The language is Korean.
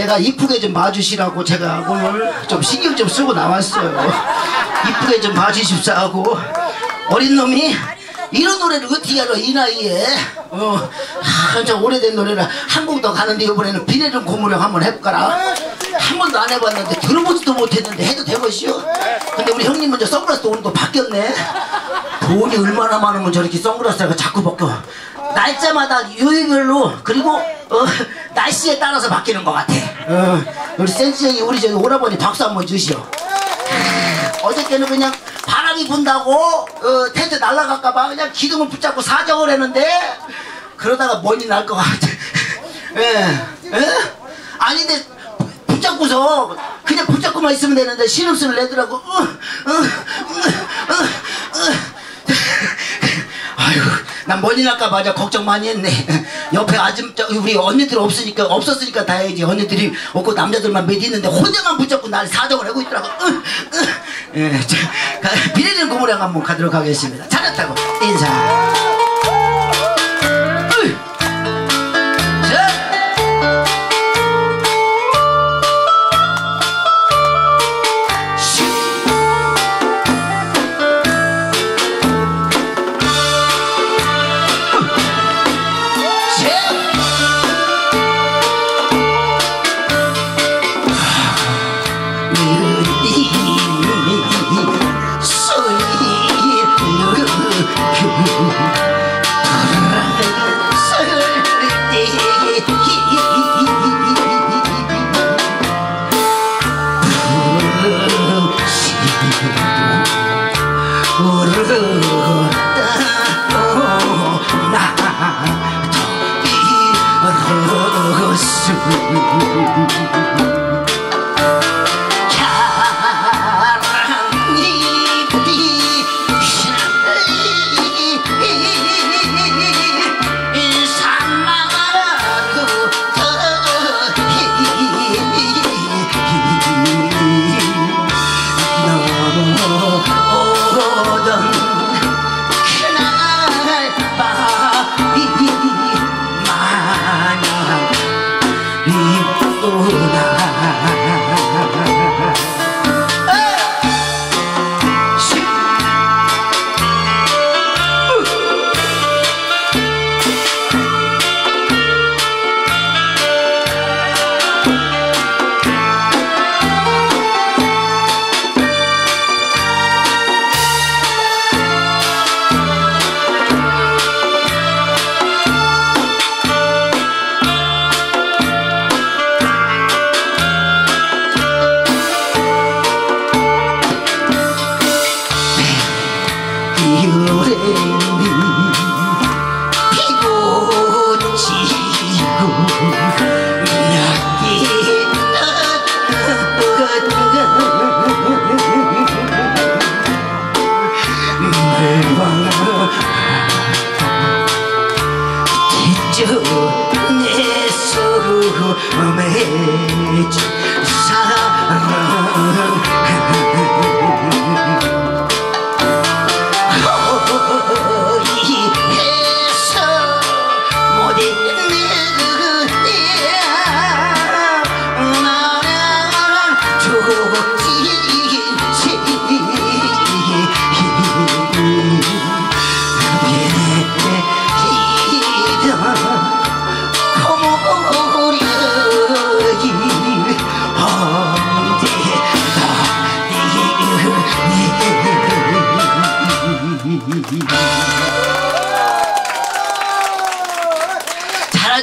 제가 이쁘게 좀 봐주시라고 제가 오늘 좀 신경 좀 쓰고 나왔어요. 이쁘게 좀 봐주십사 하고. 어린 놈이 이런 노래를 어떻게 알아 이 나이에? 어 한참 오래된 노래를 한 곡 더 가는데 이번에는 비례 좀 고무령 한번 해볼까라. 한 번도 안 해봤는데 들어보지도 못했는데 해도 되겠시오? 근데 우리 형님 먼저 선글라스 오늘 또 바뀌었네. 돈이 얼마나 많으면 저렇게 선글라스가 자꾸 벗겨. 날짜마다 요일별로 그리고 어, 날씨에 따라서 바뀌는 것 같아 어, 우리 센스 형이 우리 저기 오라버니 박수 한번 주시오 어저께는 그냥 바람이 분다고 어, 텐트 날아갈까봐 그냥 기둥을 붙잡고 사정을 했는데 그러다가 먼지 날것 같아 예. 예? 아닌데 붙잡고서 그냥 붙잡고만 있으면 되는데 신음소리를 내더라고 어, 어. 아유, 난 멀리 날까봐 저 걱정 많이 했네. 옆에 아줌, 저, 우리 언니들 없으니까, 없었으니까 다행이지. 언니들이 없고 남자들만 몇 있는데 혼자만 붙잡고 날 사정을 하고 있더라고. 으, 으. 예, 자, 비례는 고무량 한번 가도록 하겠습니다. 잘했다고. 인사. from edge